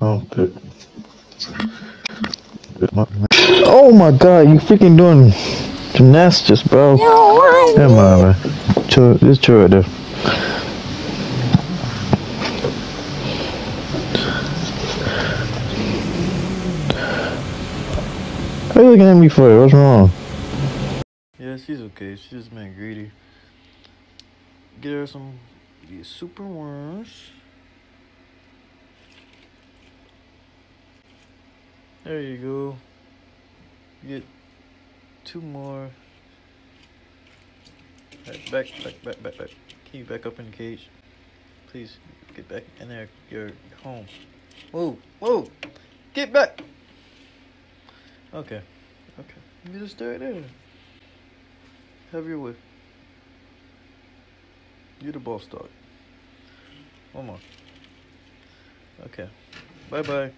Oh, good. Good. My- my- Oh my god, you freaking doing gymnastics, bro. Come on, man. Chill, just chill right there. How you looking at me for? It? What's wrong? Yeah, she's okay. She's just being greedy. Get her some these super worms. There you go. Get two more. Alright, back, back, back, back, back. You back up in the cage? Please, get back in there. You're home. Whoa, whoa! Get back! Okay, okay. You just stay there. Have your way. You're the boss dog. One more. Okay. Bye bye.